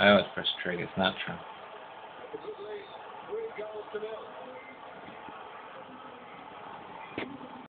I always press trigger, it's not true.